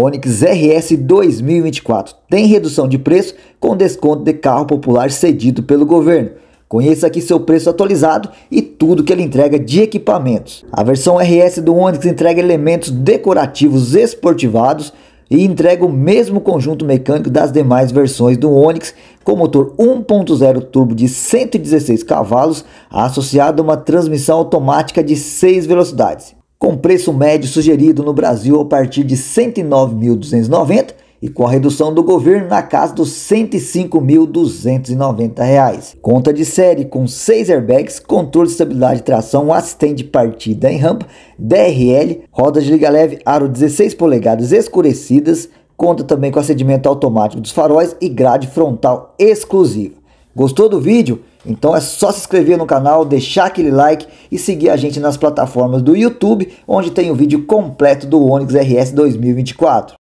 Onix RS 2024 tem redução de preço com desconto de carro popular cedido pelo governo. Conheça aqui seu preço atualizado e tudo que ele entrega de equipamentos. A versão RS do Onix entrega elementos decorativos esportivados e entrega o mesmo conjunto mecânico das demais versões do Onix, com motor 1.0 turbo de 116 cavalos, associado a uma transmissão automática de 6 velocidades, com preço médio sugerido no Brasil a partir de R$ 109.290 e com a redução do governo na casa dos R$ 105.290. Conta de série com 6 airbags, controle de estabilidade de tração, assistente de partida em rampa, DRL, rodas de liga leve, aro 16 polegadas escurecidas, conta também com acendimento automático dos faróis e grade frontal exclusiva. Gostou do vídeo? Então é só se inscrever no canal, deixar aquele like e seguir a gente nas plataformas do YouTube, onde tem o vídeo completo do Onix RS 2024.